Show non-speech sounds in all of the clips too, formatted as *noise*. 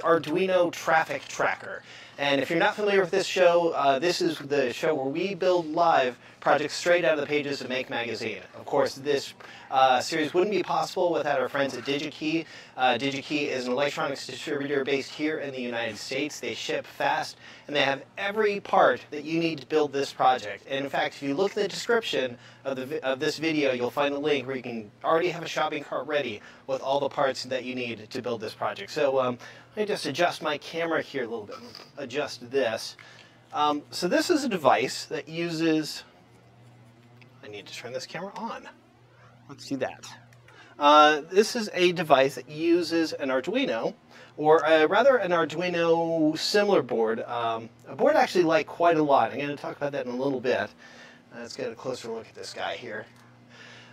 Arduino traffic tracker. And if you're not familiar with this show, uh, this is the show where we build live projects straight out of the pages of Make Magazine. Of course, this uh, series wouldn't be possible without our friends at DigiKey. Uh, DigiKey is an electronics distributor based here in the United States. They ship fast and they have every part that you need to build this project. And in fact, if you look at the description of, the, of this video, you'll find a link where you can already have a shopping cart ready with all the parts that you need to build this project. So um, let me just adjust my camera here a little bit, adjust this. Um, so this is a device that uses, I need to turn this camera on. Let's do that. Uh, this is a device that uses an Arduino, or uh, rather an Arduino similar board, um, a board I actually like quite a lot. I'm going to talk about that in a little bit. Uh, let's get a closer look at this guy here.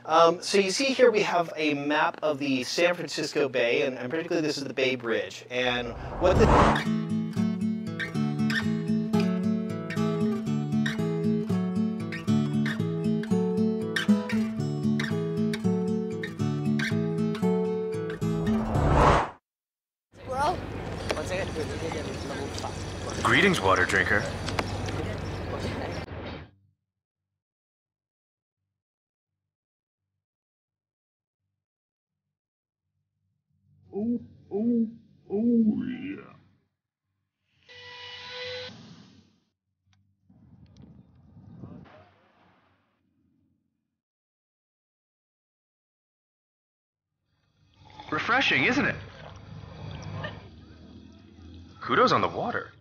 Um, so you see here we have a map of the San Francisco Bay, and, and particularly this is the Bay Bridge. And what the... Greetings, water drinker. Oh, oh, oh, yeah. Refreshing, isn't it? Kudos on the water.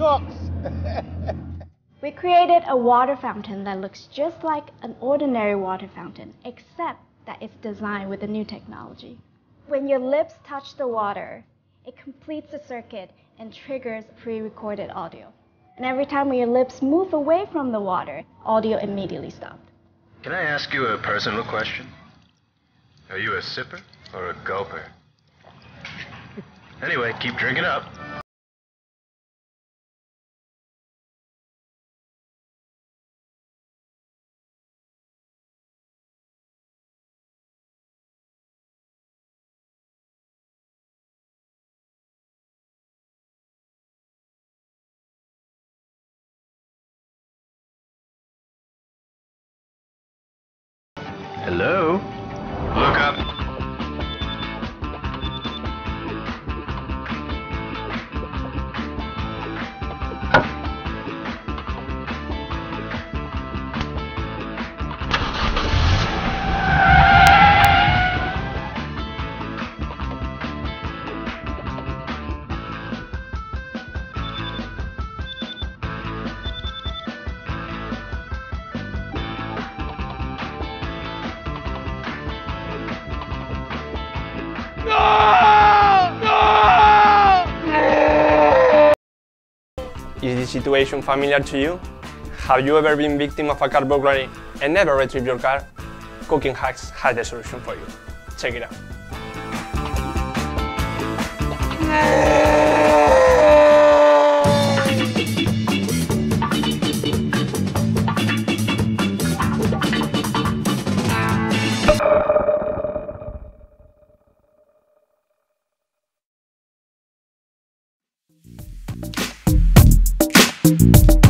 It talks. *laughs* We created a water fountain that looks just like an ordinary water fountain, except that it's designed with a new technology. When your lips touch the water, it completes the circuit and triggers pre-recorded audio. And every time when your lips move away from the water, audio immediately stopped. Can I ask you a personal question? Are you a sipper or a gulper? Anyway, keep drinking up. Hello? Is this situation familiar to you? Have you ever been victim of a car burglary and never retrieved your car? Cooking Hacks has the solution for you. Check it out. Thank